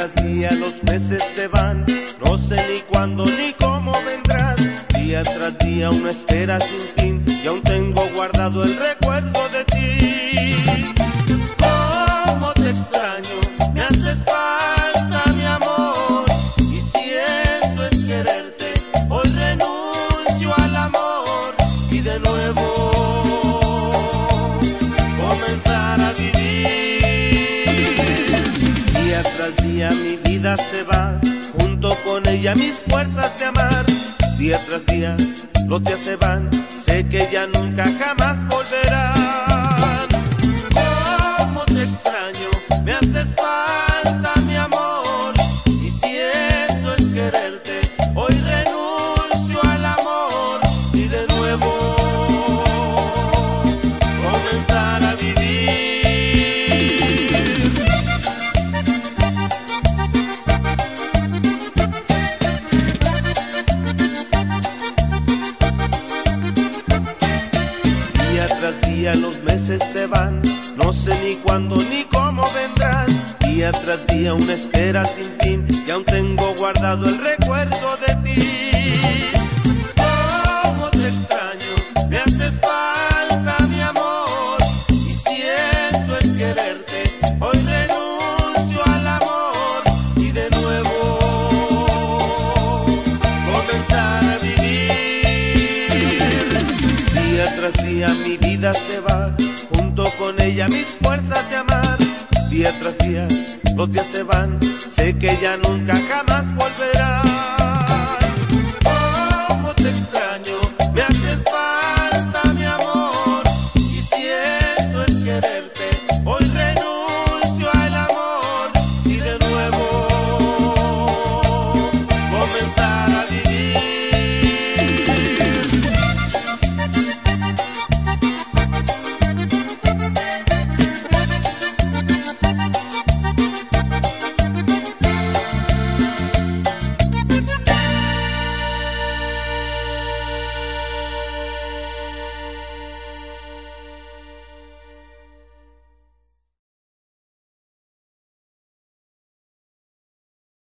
tras día los meses se van, no sé ni cuándo ni cómo vendrás. Día tras día una espera sin fin y aún tengo guardado el recuerdo de mi vida se va, junto con ella mis fuerzas de amar. Día tras día los días se van, sé que ya nunca jamás volverán. Cómo te extraño, me haces falta Día tras día los meses se van, no sé ni cuándo ni cómo vendrás. Día tras día una espera sin fin y aún tengo guardado el recuerdo de ti. se va, junto con ella mis fuerzas de amar. Día tras día, los días se van, sé que ya nunca jamás volverá.